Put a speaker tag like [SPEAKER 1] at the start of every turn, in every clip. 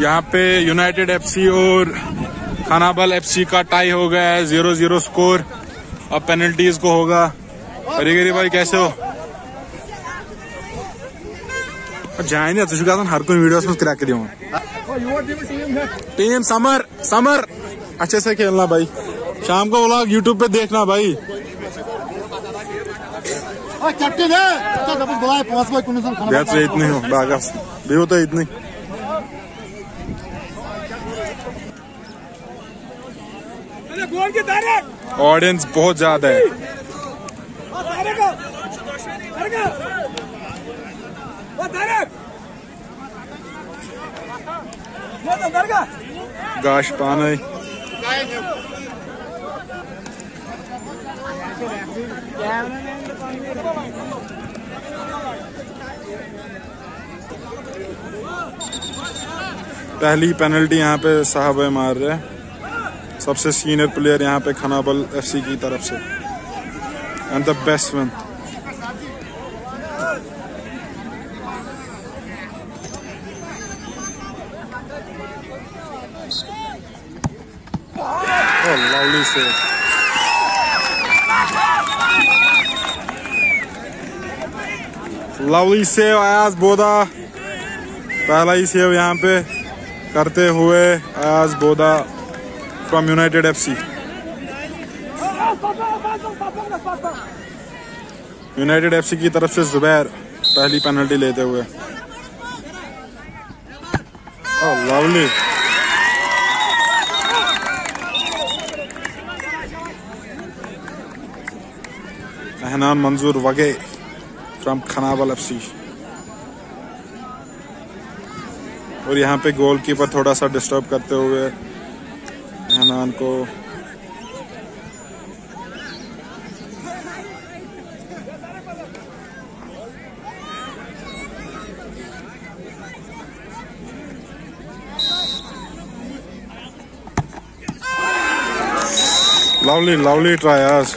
[SPEAKER 1] यहाँ पे United FC और खानाबल एफसी का टाई हो गया है ज़ीरो ज़ीरो स्कोर अब पेनल्टीज को होगा। हरीगिरी भाई कैसे हो? जाए नहीं तुझे कहा हर कोई वीडियोस में क्रैक दिया टीम समर समर अच्छे से खेलना भाई। शाम को व्लॉग यूट्यूब पे देखना भाई।
[SPEAKER 2] कैप्टन है। तो
[SPEAKER 1] बैच से इतनी हो बागस भी होता इतनी। ऑडियंस बहुत ज़्यादा है। गाश पाना पहली पेनल्टी यहाँ पे साहब मार रहे हैं। सबसे सीनियर प्लेयर यहाँ पे खनाबल एफसी की तरफ़ से। And the best one lovely lovely save आयाज बोदा पहला ही सेव यहाँ पे करते हुए आयाज Boda from United FC United FC की तरफ़ से जुबैर पहली पेनल्टी लेते हुए। लवली एहनान मंजूर वगे फ्रॉम खनाबल एफसी और यहाँ पे गोलकीपर थोड़ा सा डिस्टर्ब करते हुए हनान को। लवली लवली ट्राई आज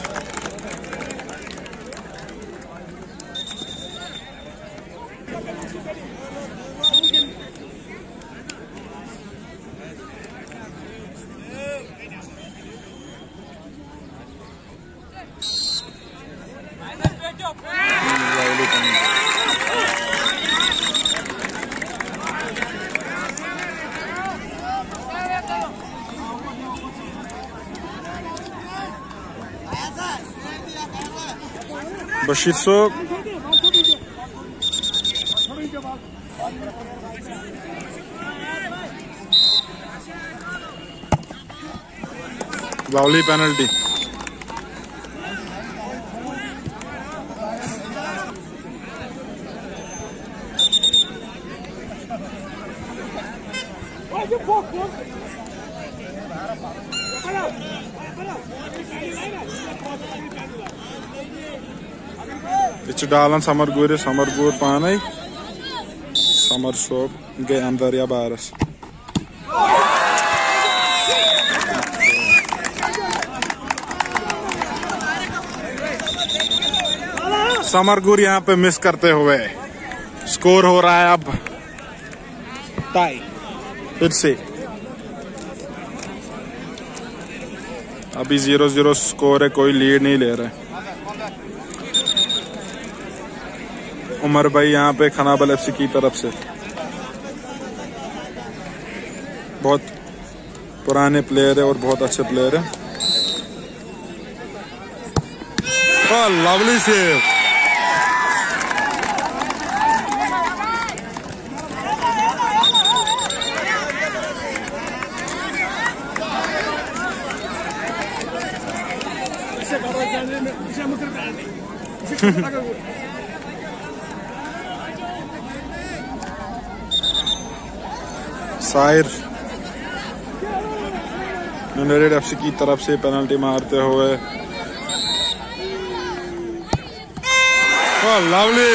[SPEAKER 1] बशीर साहब lovely penalty ये डालन समर गुर समर गुर पान समर सोप गए अंदर या बारस समर गुर यहाँ पे मिस करते हुए स्कोर हो रहा है अब टाई फिर से अभी ज़ीरो ज़ीरो स्कोर है कोई लीड नहीं ले रहे उमर भाई यहाँ पे खनाबल एफसी की तरफ़ से। बहुत पुराने प्लेयर है और बहुत अच्छे प्लेयर है। Lovely save Sahir. United FC की तरफ़ से पेनल्टी मारते हुए। लवली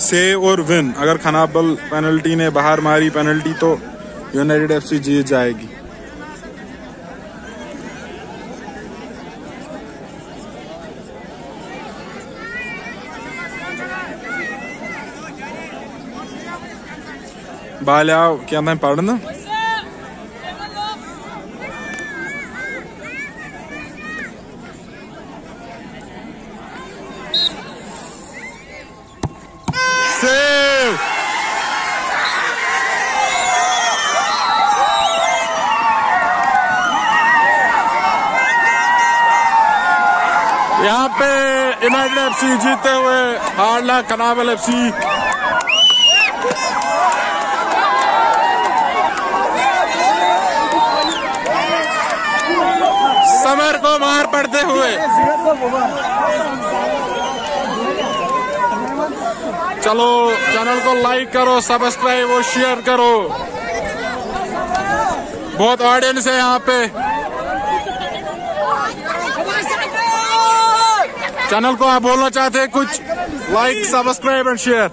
[SPEAKER 1] सेव और विन अगर खनाबल पेनल्टी ने बाहर मारी पेनल्टी तो यूनाइटेड एफसी जीत जाएगी। बाले क्या मैं पढ़ना! यहाँ पे यूनाइटेड एफसी जीते हुए हारला कनावल एफसी समर को मार पड़ते हुए चलो, चैनल को लाइक करो सब्सक्राइब और शेयर करो। बहुत ऑडियंस है यहाँ पे। चैनल को आप बोलना चाहते हैं कुछ लाइक सब्सक्राइब एंड शेयर